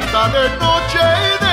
Canta de noche y de